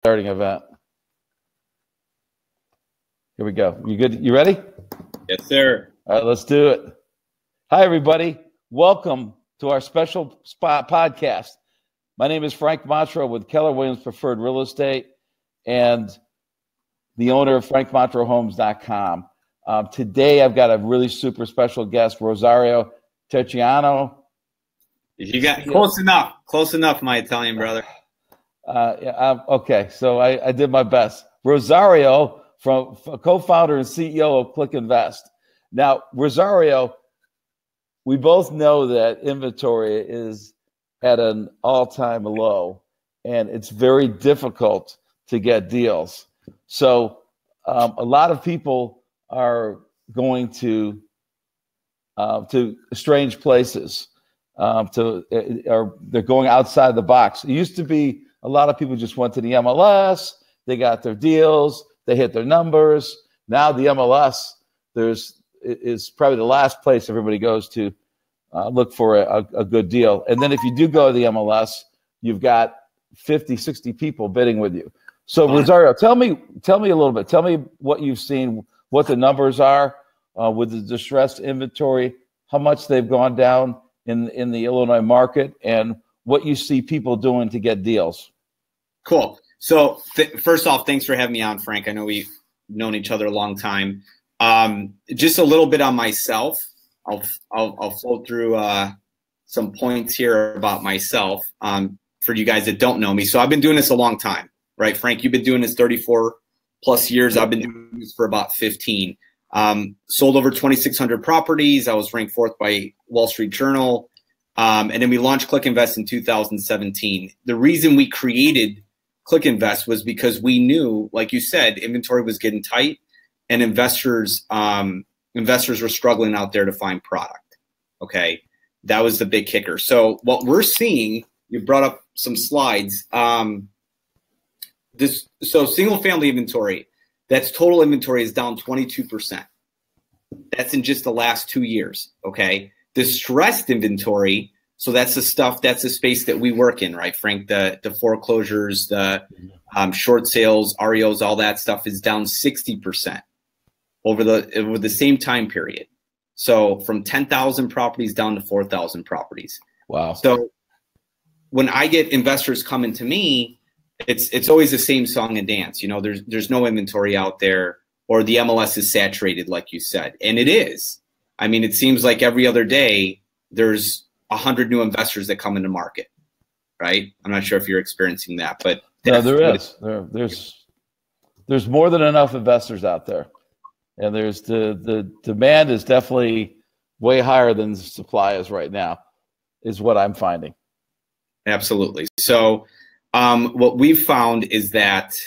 starting event. Here we go. You good? You ready? Yes, sir. All right, let's do it. Hi, everybody. Welcome to our special spot podcast. My name is Frank Montro with Keller Williams Preferred Real Estate and the owner of FrankMontroHomes.com. Um, today, I've got a really super special guest, Rosario Terciano. You got close enough. Close enough, my Italian brother. Uh, yeah, um, okay, so I, I, did my best. Rosario, from co-founder and CEO of Click Invest. Now, Rosario, we both know that inventory is at an all-time low, and it's very difficult to get deals. So, um, a lot of people are going to uh, to strange places. Um, to uh, or they're going outside the box. It used to be a lot of people just went to the MLS, they got their deals, they hit their numbers. Now the MLS, there's is probably the last place everybody goes to uh, look for a, a, good deal. And then if you do go to the MLS, you've got 50, 60 people bidding with you. So Rosario, tell me, tell me a little bit. Tell me what you've seen, what the numbers are uh, with the distressed inventory, how much they've gone down in in the Illinois market, and what you see people doing to get deals. Cool. So th- first off, thanks for having me on, Frank. I know we've known each other a long time. Um, just a little bit on myself. I'll I'll, I'll float through uh, some points here about myself um, for you guys that don't know me. So I've been doing this a long time, right? Frank, you've been doing this 34 plus years. I've been doing this for about 15. Um, sold over 2,600 properties. I was ranked fourth by Wall Street Journal. Um, and then we launched Click Invest in 2017. The reason we created Click Invest was because we knew, like you said, inventory was getting tight, and investors um, investors were struggling out there to find product. Okay, that was the big kicker. So what we're seeing, you brought up some slides. Um, this so single family inventory, that's total inventory is down 22 percent. That's in just the last two years. Okay, distressed inventory so that's the stuff, that's the space that we work in, right, Frank? The the foreclosures, the um, short sales, REOs, all that stuff is down 60% over the over the same time period. So from 10,000 properties down to 4,000 properties. Wow. So when I get investors coming to me, it's it's always the same song and dance. You know, there's there's no inventory out there, or the MLS is saturated, like you said, and it is. I mean, it seems like every other day there's 100 new investors that come into market, right? I'm not sure if you're experiencing that, but no, there is. There, there's there's more than enough investors out there, and there's the the demand is definitely way higher than the supply is right now, is what I'm finding. Absolutely. So, um, what we've found is that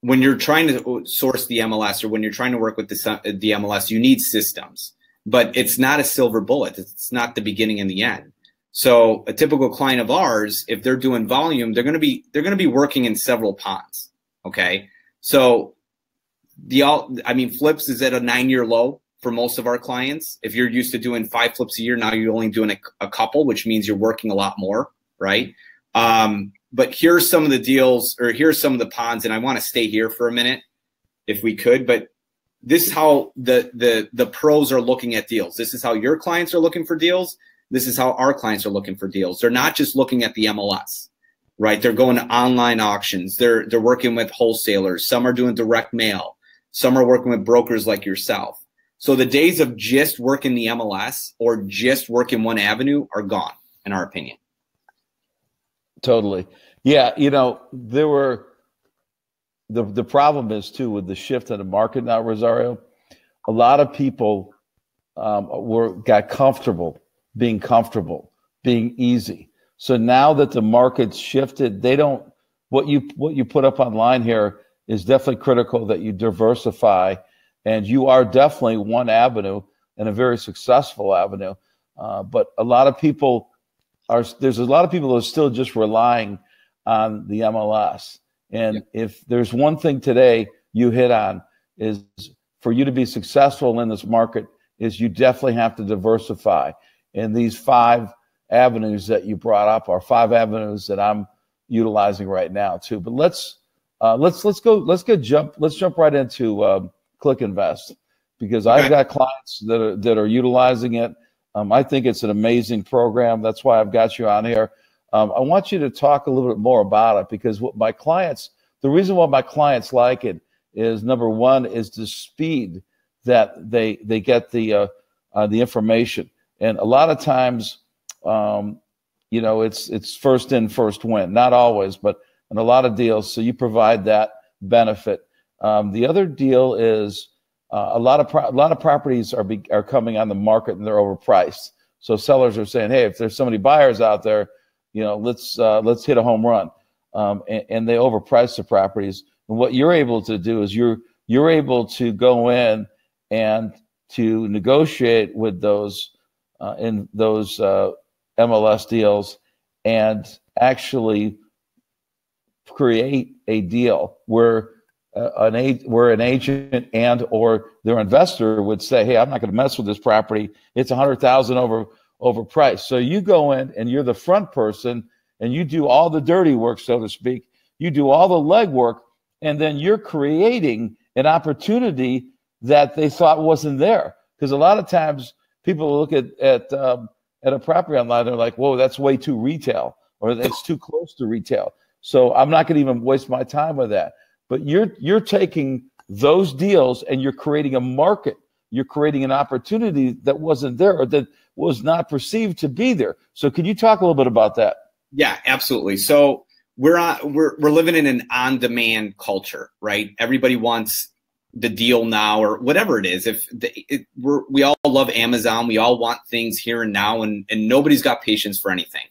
when you're trying to source the MLS or when you're trying to work with the, the MLS, you need systems but it's not a silver bullet. It's not the beginning and the end. So a typical client of ours, if they're doing volume, they're going to be they're going to be working in several ponds. Okay, so the all I mean flips is at a nine year low for most of our clients. If you're used to doing five flips a year, now you're only doing a, a couple, which means you're working a lot more, right? Um, but here's some of the deals, or here's some of the ponds, and I want to stay here for a minute if we could. But this is how the the the pros are looking at deals. This is how your clients are looking for deals. This is how our clients are looking for deals. They're not just looking at the MLS, right? They're going to online auctions. They're they're working with wholesalers. Some are doing direct mail. Some are working with brokers like yourself. So the days of just working the MLS or just working one avenue are gone, in our opinion. Totally. Yeah, you know, there were the the problem is too with the shift in the market now, Rosario. A lot of people um, were got comfortable being comfortable, being easy. So now that the market's shifted, they don't what you what you put up online here is definitely critical that you diversify, and you are definitely one avenue and a very successful avenue. Uh, but a lot of people are there's a lot of people that are still just relying on the MLS and if there's one thing today you hit on is for you to be successful in this market is you definitely have to diversify. And these five avenues that you brought up are five avenues that I'm utilizing right now too. But let's uh, let's let's go let's get jump let's jump right into um, Click Invest because I've got clients that are that are utilizing it. Um, I think it's an amazing program. That's why I've got you on here. Um, I want you to talk a little bit more about it because what my clients, the reason why my clients like it is number one is the speed that they they get the uh, uh, the information, and a lot of times, um, you know, it's it's first in first win. Not always, but in a lot of deals. So you provide that benefit. Um, the other deal is uh, a lot of pro- a lot of properties are be- are coming on the market and they're overpriced. So sellers are saying, hey, if there's so many buyers out there, you know, let's uh, let's hit a home run, um, and, and, they overprice the properties. And what you're able to do is you're you're able to go in and to negotiate with those uh, in those uh, MLS deals and actually create a deal where uh, an where an agent and or their investor would say, "Hey, I'm not going to mess with this property. It's a hundred thousand over overpriced." So you go in and you're the front person, and you do all the dirty work, so to speak. You do all the legwork, and then you're creating an opportunity that they thought wasn't there. Because a lot of times people look at at um, at a property online, they're like, "Whoa, that's way too retail," or "It's too close to retail." So I'm not going to even waste my time with that. But you're you're taking those deals and you're creating a market. You're creating an opportunity that wasn't there or that was not perceived to be there. So can you talk a little bit about that? Yeah, absolutely. So we're on we're we're living in an on-demand culture, right? Everybody wants the deal now or whatever it is. If the, it, we're, we all love Amazon, we all want things here and now, and and nobody's got patience for anything.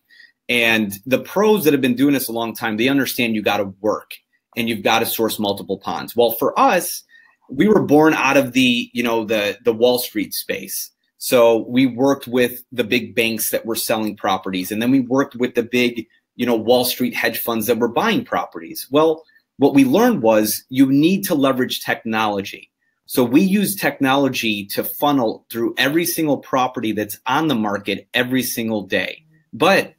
And the pros that have been doing this a long time, they understand you got to work and you've got to source multiple ponds. Well, for us, we were born out of the, you know, the the Wall Street space. So we worked with the big banks that were selling properties and then we worked with the big, you know, Wall Street hedge funds that were buying properties. Well, what we learned was you need to leverage technology. So we use technology to funnel through every single property that's on the market every single day. But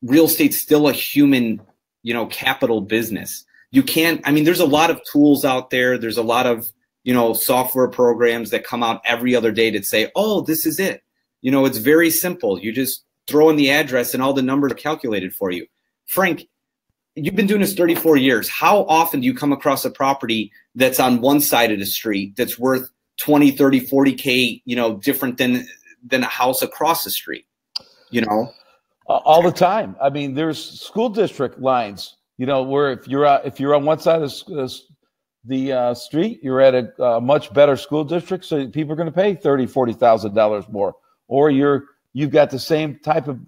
real estate's still a human, you know, capital business you can't i mean there's a lot of tools out there there's a lot of you know software programs that come out every other day that say oh this is it. You know it's very simple. You just throw in the address and all the numbers are calculated for you. Frank you've been doing this 34 years. How often do you come across a property that's on one side of the street that's worth 20 30 40k you know different than than a house across the street you know? All the time. I mean there's school district lines you know, where if you're uh, if you're on one side of the, the uh, street, you're at a, a, much better school district, so people are going to pay thirty, forty thousand dollars more. Or you're you've got the same type of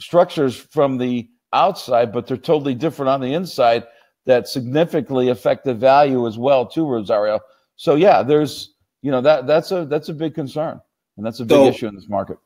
structures from the outside, but they're totally different on the inside that significantly affect the value as well, too, Rosario. So yeah, there's you know that that's a that's a big concern, and that's a big so, issue in this market.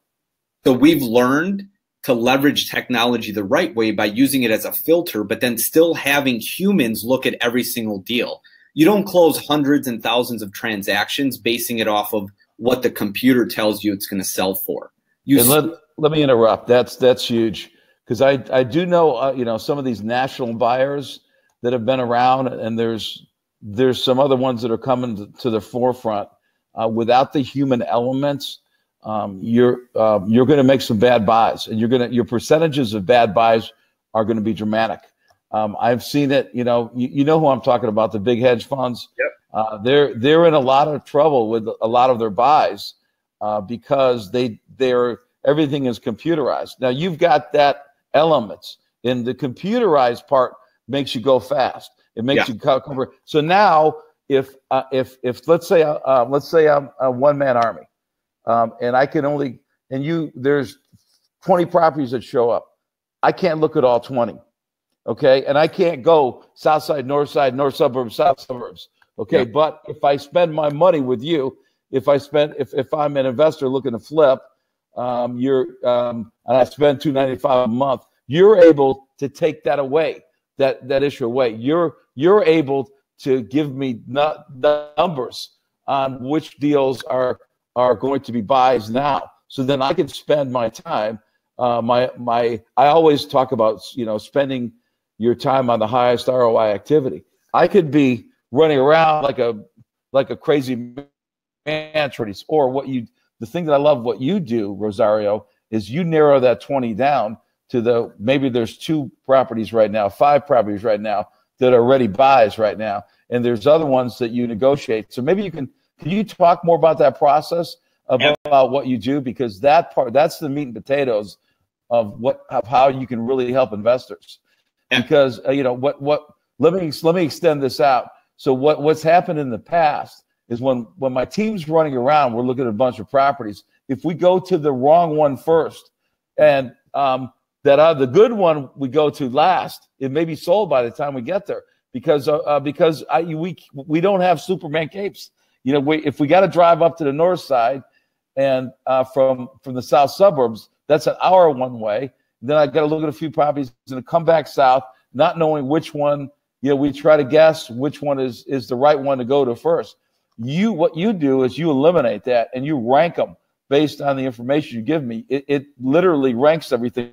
So we've learned to leverage technology the right way by using it as a filter, but then still having humans look at every single deal. You don't close hundreds and thousands of transactions basing it off of what the computer tells you it's going to sell for. You and let, let me interrupt. That's that's huge because I I do know uh, you know some of these national buyers that have been around, and there's there's some other ones that are coming to, the forefront uh, without the human elements um, you're uh, you're going to make some bad buys, and you're going to your percentages of bad buys are going to be dramatic. Um, I've seen it. You know, you, you, know who I'm talking about. The big hedge funds. Yep. Uh, they're they're in a lot of trouble with a lot of their buys uh, because they they're everything is computerized. Now you've got that elements, and the computerized part makes you go fast. It makes yeah. you cover. So now, if uh, if if let's say uh, uh, let's say I'm a one man army um, and I can only and you there's 20 properties that show up. I can't look at all 20. Okay. And I can't go south side, north side, north suburbs, south suburbs. Okay. Yeah. But if I spend my money with you, if I spend if, if I'm an investor looking to flip, um, you're um, and I spend 295 a month, you're able to take that away, that that issue away. You're you're able to give me not numbers on which deals are are going to be buys now. So then I can spend my time. Uh, my my I always talk about you know spending your time on the highest ROI activity. I could be running around like a like a crazy man, or what you the thing that I love what you do, Rosario, is you narrow that 20 down to the maybe there's two properties right now, five properties right now that are ready buys right now, and there's other ones that you negotiate. So maybe you can can you talk more about that process about, about what you do because that part that's the meat and potatoes of what of how you can really help investors. Because uh, you know what what let me let me extend this out. So what what's happened in the past is when when my team's running around, we're looking at a bunch of properties. If we go to the wrong one first, and um, that uh, the good one we go to last, it may be sold by the time we get there because uh, uh, because I, we we don't have Superman capes. You know, we, if we got to drive up to the north side and uh, from from the south suburbs, that's an hour one way. Then I got to look at a few properties and come back south, not knowing which one. You know, we try to guess which one is is the right one to go to first. You what you do is you eliminate that and you rank them based on the information you give me. It, it literally ranks everything.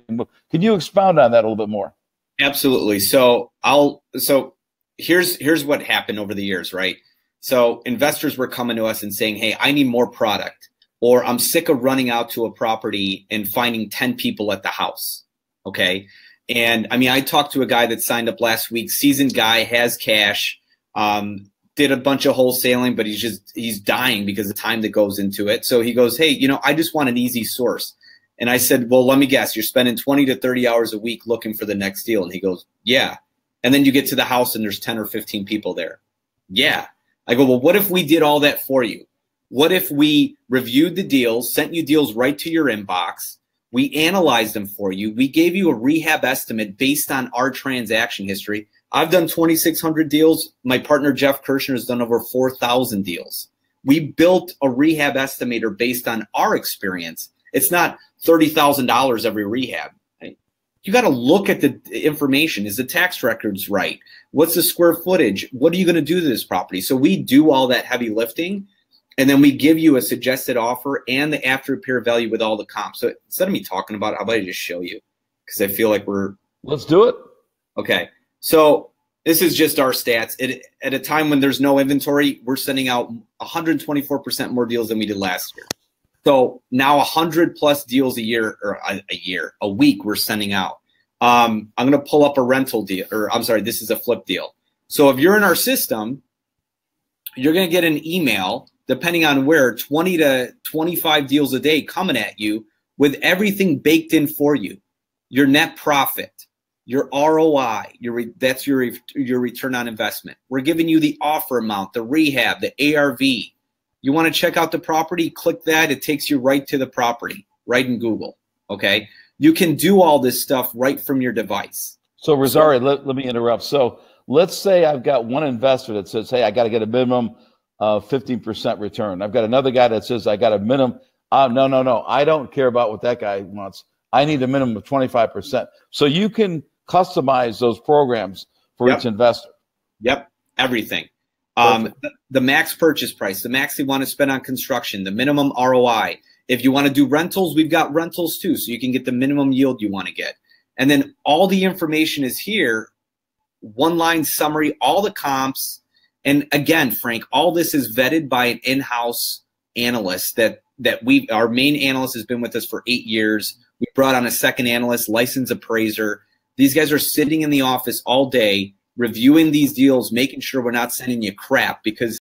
Can you expound on that a little bit more? Absolutely. So I'll so here's here's what happened over the years, right? So investors were coming to us and saying, "Hey, I need more product." Or I'm sick of running out to a property and finding 10 people at the house. Okay. And I mean, I talked to a guy that signed up last week, seasoned guy, has cash, um, did a bunch of wholesaling, but he's just he's dying because of the time that goes into it. So he goes, Hey, you know, I just want an easy source. And I said, Well, let me guess, you're spending 20 to 30 hours a week looking for the next deal. And he goes, Yeah. And then you get to the house and there's 10 or 15 people there. Yeah. I go, Well, what if we did all that for you? What if we reviewed the deals, sent you deals right to your inbox? We analyzed them for you. We gave you a rehab estimate based on our transaction history. I've done 2,600 deals. My partner, Jeff Kirschner, has done over 4,000 deals. We built a rehab estimator based on our experience. It's not $30,000 every rehab. You got to look at the information. Is the tax records right? What's the square footage? What are you going to do to this property? So we do all that heavy lifting and then we give you a suggested offer and the after repair value with all the comps. So instead of me talking about it, how about I just show you? Because I feel like we're let's do it. Okay. So this is just our stats. It, at a time when there's no inventory, we're sending out 124% more deals than we did last year. So now 100 plus deals a year or a, a year, a week we're sending out. Um, I'm going to pull up a rental deal, or I'm sorry, this is a flip deal. So if you're in our system, you're going to get an email, depending on where, 20 to 25 deals a day coming at you with everything baked in for you. Your net profit, your ROI, your re- that's your your return on investment. We're giving you the offer amount, the rehab, the ARV. You want to check out the property? Click that. It takes you right to the property, right in Google. Okay, you can do all this stuff right from your device. So Rosario, let, let me interrupt. So let's say I've got one investor that says, "Hey, I got to get a minimum of 15% return." I've got another guy that says, "I got a minimum." Uh, no, no, no. I don't care about what that guy wants. I need a minimum of 25%. So you can customize those programs for yep. each investor. Yep, everything. Um, the, the, max purchase price, the max you want to spend on construction, the minimum ROI. If you want to do rentals, we've got rentals too, so you can get the minimum yield you want to get. And then all the information is here, one line summary, all the comps. And again, Frank, all this is vetted by an in-house analyst that that we our main analyst has been with us for eight years. We brought on a second analyst, licensed appraiser these guys are sitting in the office all day reviewing these deals, making sure we're not sending you crap. Because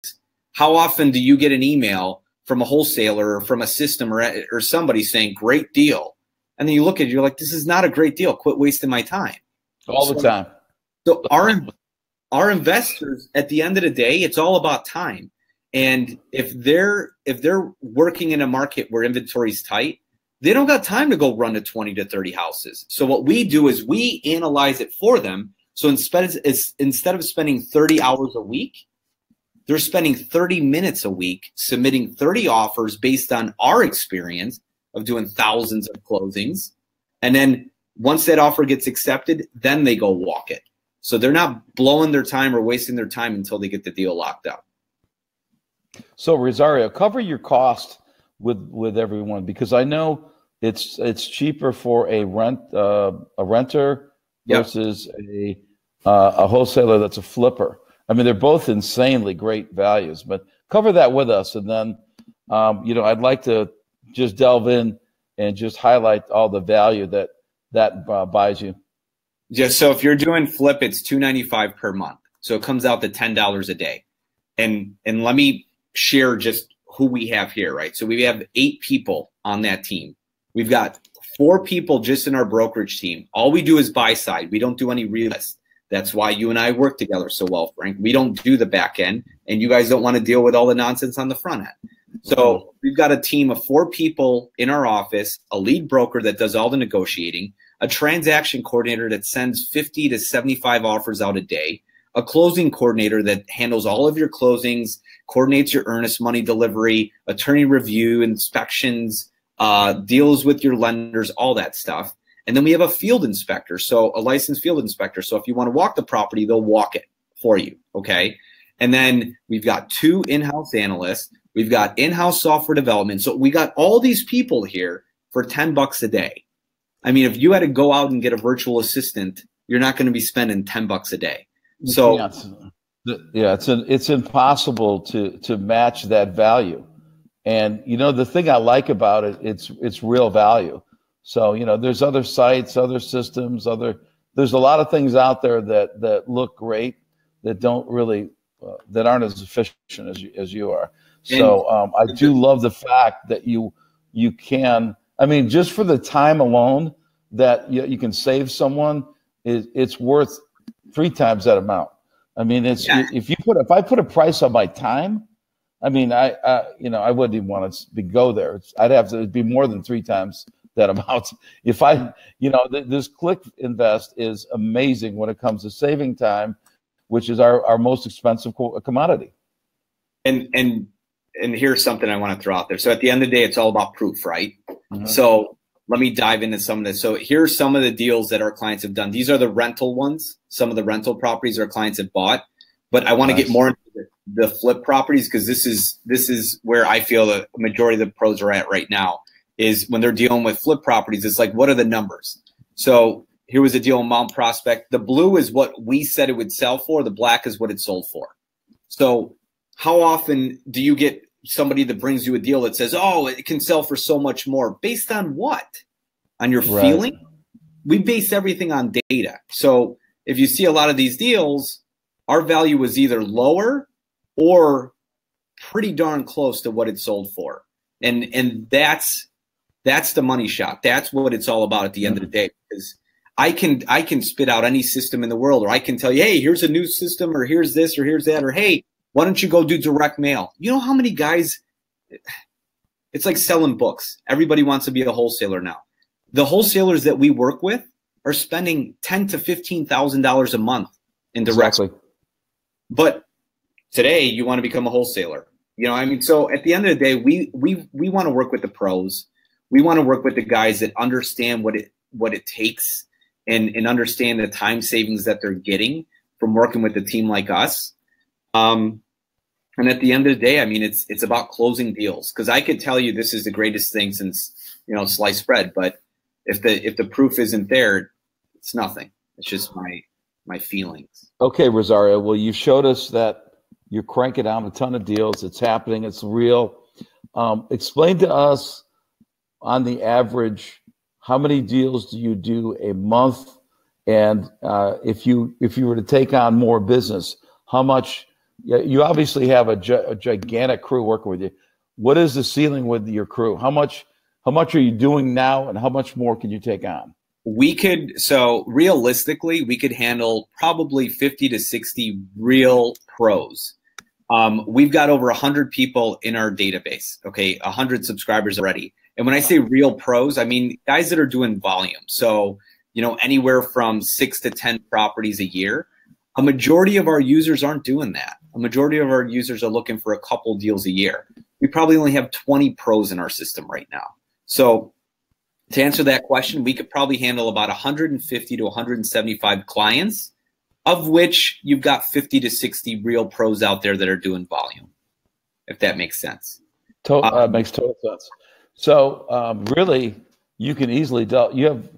how often do you get an email from a wholesaler or from a system or, or somebody saying, great deal? And then you look at it, you're like, this is not a great deal. Quit wasting my time. All the time. So our, our investors, at the end of the day, it's all about time. And if they're if they're working in a market where inventory is tight, they don't got time to go run to 20 to 30 houses. So what we do is we analyze it for them. So instead of, instead of spending 30 hours a week, they're spending 30 minutes a week submitting 30 offers based on our experience of doing thousands of closings. And then once that offer gets accepted, then they go walk it. So they're not blowing their time or wasting their time until they get the deal locked up. So Rosario, cover your cost with with everyone because I know it's it's cheaper for a rent uh, a renter versus yep. a uh, a wholesaler that's a flipper. I mean, they're both insanely great values, but cover that with us, and then um, you know I'd like to just delve in and just highlight all the value that that uh, buys you. Yeah. So if you're doing flip, it's two ninety five per month. So it comes out to ten dollars a day. And and let me share just who we have here, right? So we have eight people on that team. We've got four people just in our brokerage team. All we do is buy side. We don't do any real estate. That's why you and I work together so well, Frank. We don't do the back end, and you guys don't want to deal with all the nonsense on the front end. So we've got a team of four people in our office, a lead broker that does all the negotiating, a transaction coordinator that sends 50 to 75 offers out a day, a closing coordinator that handles all of your closings, coordinates your earnest money delivery, attorney review, inspections, uh, deals with your lenders, all that stuff. And then we have a field inspector, so a licensed field inspector. So if you want to walk the property, they'll walk it for you. Okay. And then we've got two in house analysts. We've got in house software development. So we got all these people here for 10 bucks a day. I mean, if you had to go out and get a virtual assistant, you're not going to be spending 10 bucks a day. So, yeah, it's, yeah, it's, an, it's impossible to, to match that value. And, you know, the thing I like about it, it's, it's real value. So, you know, there's other sites, other systems, other, there's a lot of things out there that, that look great that don't really, uh, that aren't as efficient as you, as you are. So um, I do love the fact that you, you can, I mean, just for the time alone that you, you can save someone, it, it's worth three times that amount. I mean, it's yeah. if you put if I put a price on my time, I mean, I, I you know I wouldn't even want to be, go there. It's, I'd have to be more than three times that amount. If I, you know, th- this Click Invest is amazing when it comes to saving time, which is our our most expensive co- commodity. And and and here's something I want to throw out there. So at the end of the day, it's all about proof, right? Mm-hmm. So let me dive into some of this. So here's some of the deals that our clients have done. These are the rental ones, some of the rental properties our clients have bought. But I want nice. to get more into the, the flip properties because this is this is where I feel the majority of the pros are at right now. Is when they're dealing with flip properties, it's like what are the numbers? So here was a deal in Mount Prospect. The blue is what we said it would sell for. The black is what it sold for. So how often do you get somebody that brings you a deal that says, "Oh, it can sell for so much more," based on what? On your right. feeling? We base everything on data. So if you see a lot of these deals, our value was either lower or pretty darn close to what it sold for, and and that's that's the money shot. That's what it's all about at the end of the day. Because I can I can spit out any system in the world, or I can tell you, hey, here's a new system, or here's this, or here's that, or hey, why don't you go do direct mail? You know how many guys, it's like selling books. Everybody wants to be a wholesaler now. The wholesalers that we work with are spending ten to fifteen thousand dollars a month in direct. Exactly. But today you want to become a wholesaler. You know, I mean, so at the end of the day, we we we want to work with the pros. We want to work with the guys that understand what it what it takes and and understand the time savings that they're getting from working with a team like us. Um, and at the end of the day, I mean, it's it's about closing deals because I could tell you this is the greatest thing since you know sliced bread, but if the if the proof isn't there, it's nothing. It's just my my feelings. Okay, Rosario. Well, you showed us that you're cranking out a ton of deals. It's happening. It's real. Um, explain to us, on the average, how many deals do you do a month? And uh, if you if you were to take on more business, how much you obviously have a, a gigantic crew working with you. What is the ceiling with your crew? How much how much are you doing now, and how much more can you take on? We could so realistically, we could handle probably fifty to sixty real pros. Um, we've got over hundred people in our database. Okay, hundred subscribers already. And when I say real pros, I mean guys that are doing volume. So you know anywhere from six to ten properties a year. A majority of our users aren't doing that. A majority of our users are looking for a couple deals a year. We probably only have 20 pros in our system right now. So to answer that question, we could probably handle about 150 to 175 clients, of which you've got 50 to 60 real pros out there that are doing volume, if that makes sense. To- uh, makes total sense. So um, really, you can easily you have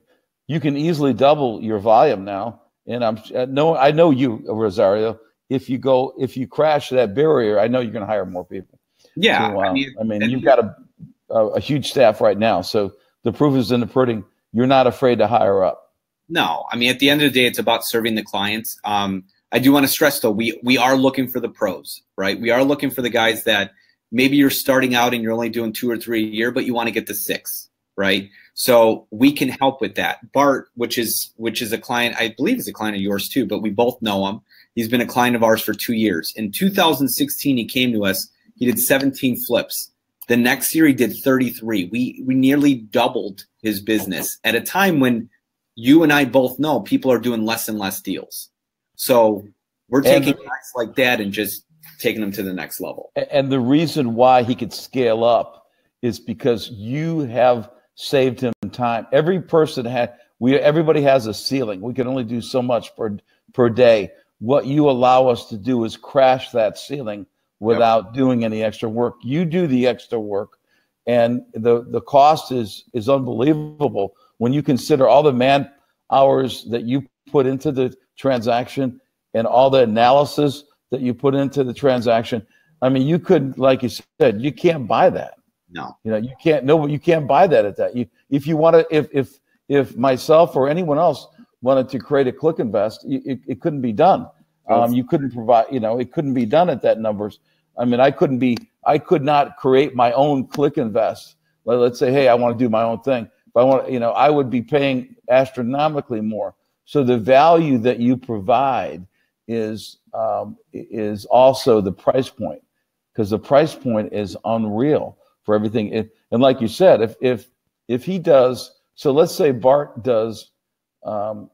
you can easily double your volume now. And I'm no, I know you, Rosario. If you go, if you crash that barrier, I know you're going to hire more people. Yeah, so, uh, I mean, I mean you've got a, a, a huge staff right now, so the proof is in the pudding. You're not afraid to hire up. No, I mean, at the end of the day, it's about serving the clients. Um, I do want to stress though, we we are looking for the pros, right? We are looking for the guys that maybe you're starting out and you're only doing two or three a year, but you want to get to six, right? So we can help with that. Bart, which is which is a client, I believe is a client of yours too, but we both know him. He's been a client of ours for two years. In 2016, he came to us. He did 17 flips. The next year, he did 33. We we nearly doubled his business at a time when you and I both know people are doing less and less deals. So we're taking and, guys like that and just taking them to the next level. And the reason why he could scale up is because you have saved him time. Every person had we everybody has a ceiling. We can only do so much per per day. What you allow us to do is crash that ceiling without yep. doing any extra work. You do the extra work and the the cost is is unbelievable when you consider all the man hours that you put into the transaction and all the analysis that you put into the transaction. I mean, you could, like you said, you can't buy that. No, you know, you can't. No, you can't buy that at that. You, if you want to, if if if myself or anyone else wanted to create a click invest, it, it couldn't be done. Um, you couldn't provide. You know, it couldn't be done at that numbers. I mean, I couldn't be. I could not create my own click invest. Let's say, hey, I want to do my own thing. If I want, you know, I would be paying astronomically more. So the value that you provide is um, is also the price point because the price point is unreal for everything. It, and like you said, if if if he does, so let's say Bart does. Um,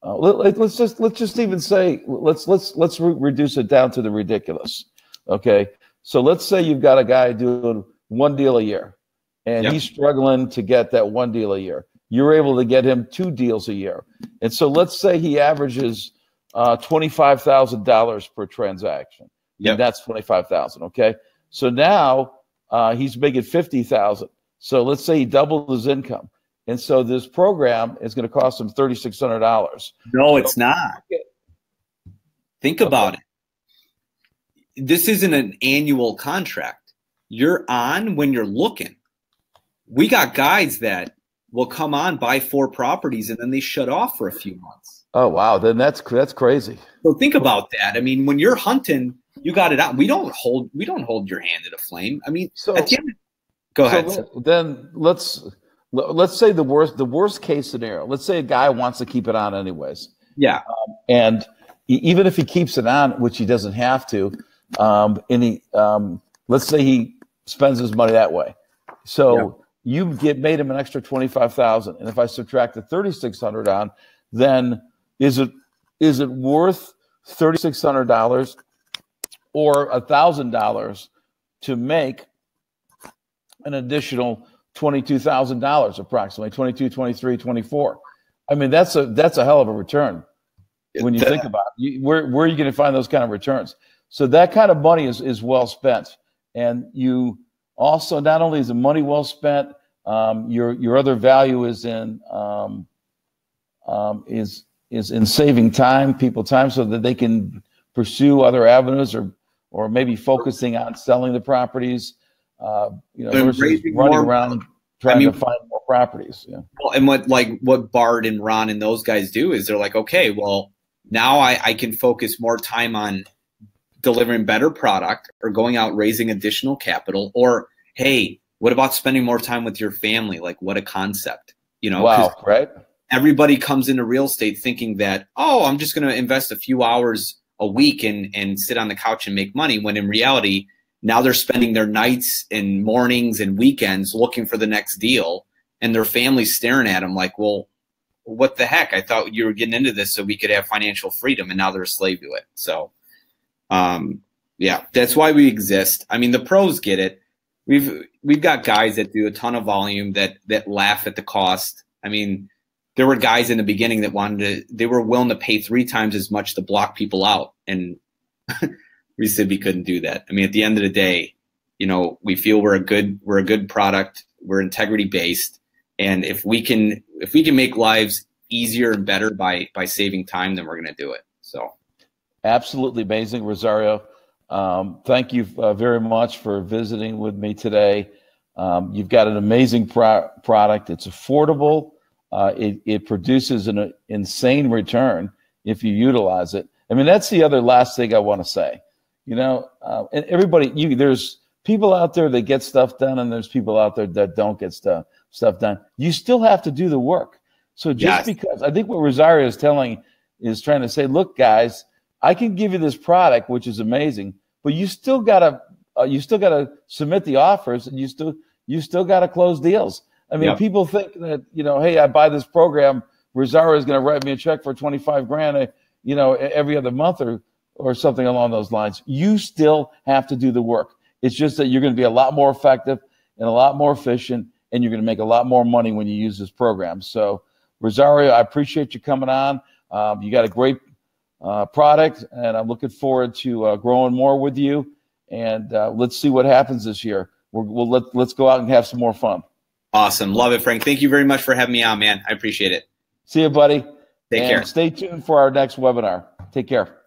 uh, let, us just let's just even say let's let's let's re- reduce it down to the ridiculous. Okay, so let's say you've got a guy doing one deal a year, and yep. he's struggling to get that one deal a year you're able to get him two deals a year. And so let's say he averages uh, $25,000 per transaction. Yeah, that's 25,000. Okay. So now uh, he's making 50,000. So let's say he doubled his income. And so this program is going to cost him $3,600. No, it's not. Think about it. This isn't an annual contract. You're on when you're looking. We got guys that will come on, buy four properties, and then they shut off for a few months. Oh wow, then that's that's crazy. So think about that. I mean, when you're hunting, you got it out. We don't hold we don't hold your hand at a flame. I mean, so, at the end, go ahead. So then let's let's say the worst the worst case scenario. Let's say a guy wants to keep it on anyways. Yeah, um, and he, even if he keeps it on, which he doesn't have to, um, and he um, let's say he spends his money that way. So. Yeah you get made him an extra 25,000 and if I subtract the 3600 on then is it is it worth $3600 or a $1000 to make an additional $22,000 approximately 22 23 24 I mean that's a that's a hell of a return when you think about it. You, where where are you going to find those kind of returns? So that kind of money is is well spent. And you also not only is the money well spent um, your your other value is in um, um, is is in saving time, people time, so that they can pursue other avenues or or maybe focusing on selling the properties. Uh, you know, versus running more, around trying I mean, to find more properties. Yeah. Well, and what like what Bart and Ron and those guys do is they're like, okay, well now I, I can focus more time on delivering better product or going out raising additional capital or hey what about spending more time with your family? Like, what a concept, you know? Wow, right? Everybody comes into real estate thinking that, oh, I'm just going to invest a few hours a week and and sit on the couch and make money. When in reality, now they're spending their nights and mornings and weekends looking for the next deal, and their family's staring at them like, well, what the heck? I thought you were getting into this so we could have financial freedom, and now they're a slave to it. So, um, yeah, that's why we exist. I mean, the pros get it we've we've got guys that do a ton of volume that that laugh at the cost. I mean, there were guys in the beginning that wanted to they were willing to pay three times as much to block people out and we said we couldn't do that. I mean, at the end of the day, you know, we feel we're a good we're a good product, we're integrity based, And if we can if we can make lives easier and better by by saving time, then we're going to do it. So, absolutely amazing, Rosario. Um, thank you uh, very much for visiting with me today. Um, you've got an amazing pro- product. It's affordable. Uh, it, it produces an uh, insane return if you utilize it. I mean, that's the other last thing I want to say. You know, uh, and everybody, you there's people out there that get stuff done, and there's people out there that don't get stuff stuff done. You still have to do the work. So just yes. because I think what Rosario is telling is trying to say, look, guys, I can give you this product, which is amazing, but you still gotta uh, you still gotta submit the offers, and you still you still gotta close deals. I mean, yep. people think that you know, hey, I buy this program, Rosario is going to write me a check for twenty five grand, uh, you know, every other month or or something along those lines. You still have to do the work. It's just that you're going to be a lot more effective and a lot more efficient, and you're going to make a lot more money when you use this program. So, Rosario, I appreciate you coming on. Um, you got a great uh, product, and I'm looking forward to uh, growing more with you. And uh, let's see what happens this year. we will let, let's go out and have some more fun. Awesome. Love it, Frank. Thank you very much for having me on, man. I appreciate it. See you, buddy. Take and care. Stay tuned for our next webinar. Take care.